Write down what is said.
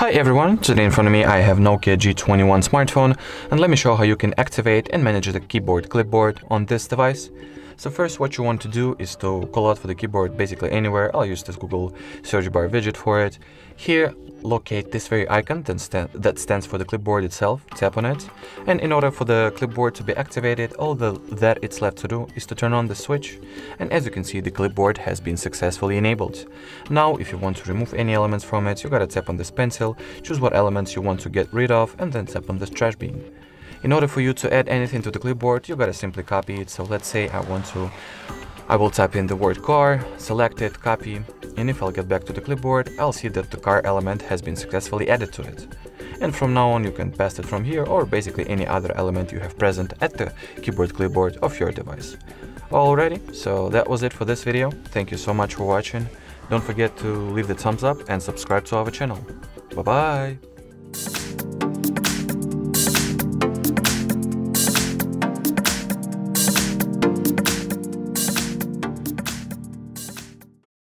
Hi everyone, today in front of me I have Nokia G21 smartphone and let me show how you can activate and manage the keyboard clipboard on this device. So first what you want to do is to call out for the keyboard basically anywhere. I'll use this Google search bar widget for it. Here locate this very icon that, stand, that stands for the clipboard itself, tap on it, and in order for the clipboard to be activated, all the, that it's left to do is to turn on the switch, and as you can see the clipboard has been successfully enabled. Now if you want to remove any elements from it, you gotta tap on this pencil, choose what elements you want to get rid of, and then tap on this trash bin. In order for you to add anything to the clipboard, you gotta simply copy it, so let's say I want to I will type in the word car, select it, copy, and if I'll get back to the clipboard, I'll see that the car element has been successfully added to it. And from now on you can paste it from here or basically any other element you have present at the keyboard clipboard of your device. Alrighty, so that was it for this video. Thank you so much for watching. Don't forget to leave the thumbs up and subscribe to our channel. Bye bye!